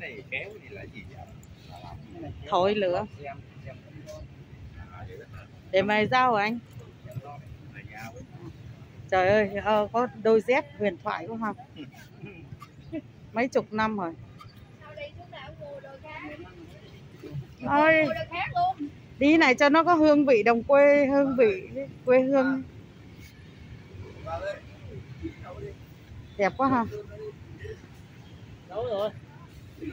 này kéo thì là gì vậy. Thổi lửa. à, để mày giao hả anh? Trời ơi ờ, có đôi dép huyền thoại của không? Mấy chục năm rồi. Sao đi này cho nó có hương vị đồng quê hương vị quê hương. Đẹp quá ha. Đâu rồi trời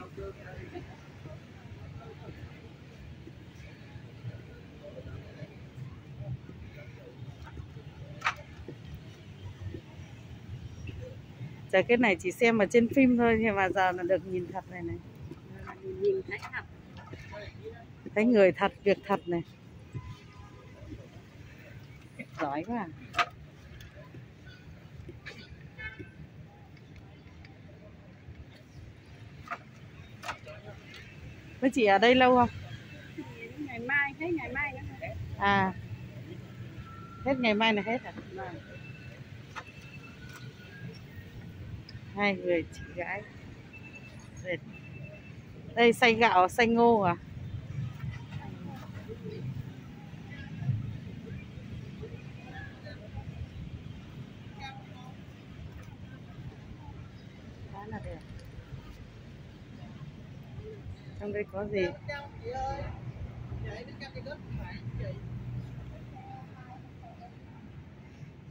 cái này chỉ xem ở trên phim thôi nhưng mà giờ là được nhìn thật này này. Nhìn thấy thật. Thấy người thật việc thật này. Giỏi quá. à. Mấy chị ở đây lâu không? Ngày mai, thấy ngày mai nữa? À Hết ngày mai là hết hả? Hai người chị gái Đây, đây xay gạo, xay ngô à? Khá là đẹp trong đây có gì?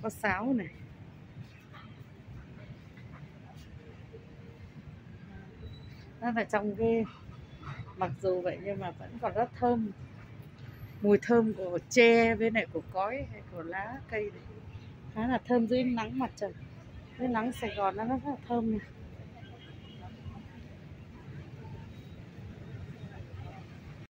Có sáo này. Nó là trong cái, Mặc dù vậy nhưng mà vẫn còn rất thơm. Mùi thơm của tre với lại của cói hay của lá cây này. Khá là thơm dưới nắng mặt trời. Dưới nắng Sài Gòn nó rất là thơm này